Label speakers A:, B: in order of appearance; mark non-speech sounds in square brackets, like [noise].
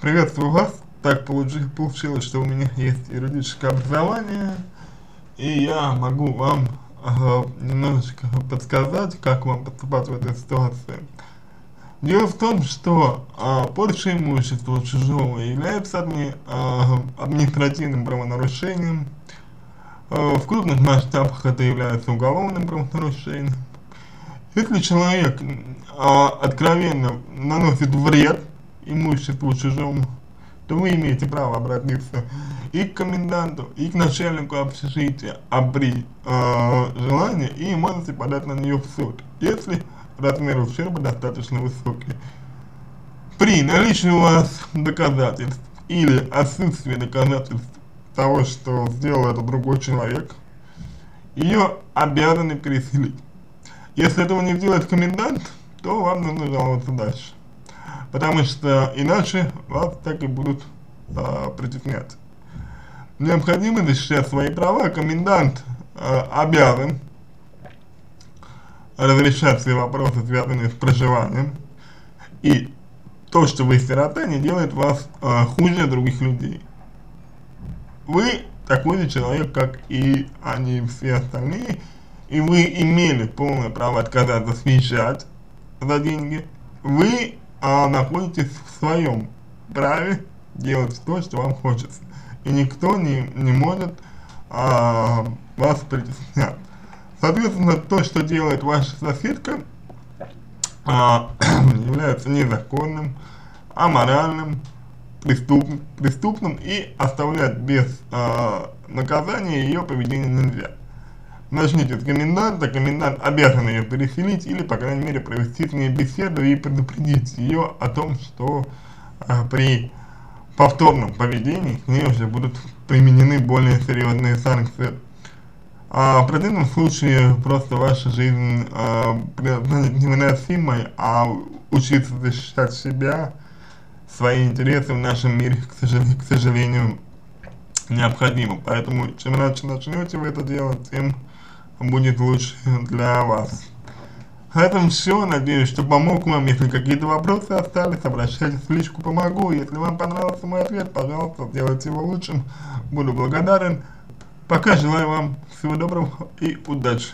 A: Приветствую вас. Так получилось, что у меня есть юридическое образование, и я могу вам э, немножечко подсказать, как вам поступать в этой ситуации. Дело в том, что э, порча имущества чужого является адми, э, административным правонарушением, э, в крупных масштабах это является уголовным правонарушением. Если человек э, откровенно наносит вред имуществу чужому, то вы имеете право обратиться и к коменданту, и к начальнику общежития, а при э, желании, и можете подать на нее в суд, если размер ущерба достаточно высокий. При наличии у вас доказательств или отсутствии доказательств того, что сделал это другой человек, ее обязаны переселить. Если этого не делает комендант, то вам нужно жаловаться дальше потому что иначе вас так и будут а, притеснять. Необходимо защищать свои права, комендант а, обязан разрешать все вопросы, связанные с проживанием, и то, что вы сирота, не делает вас а, хуже других людей. Вы такой же человек, как и они все остальные, и вы имели полное право отказаться съезжать за деньги, вы а находитесь в своем праве делать то, что вам хочется. И никто не, не может а, вас притеснять. Соответственно, то, что делает ваша соседка, а, [clears throat] является незаконным, аморальным, преступным, преступным и оставлять без а, наказания ее поведение нельзя начните с коменданта, комендант обязан ее переселить или, по крайней мере, провести с ней беседу и предупредить ее о том, что а, при повторном поведении к ней уже будут применены более серьезные санкции. А в противном случае просто ваша жизнь а, невыносимой, а учиться защищать себя, свои интересы в нашем мире, к сожалению, к сожалению необходимо. Поэтому чем раньше начнете вы это делать, тем будет лучше для вас. На этом все. Надеюсь, что помог вам. Если какие-то вопросы остались, обращайтесь в личку «Помогу». Если вам понравился мой ответ, пожалуйста, сделайте его лучшим. Буду благодарен. Пока желаю вам всего доброго и удачи.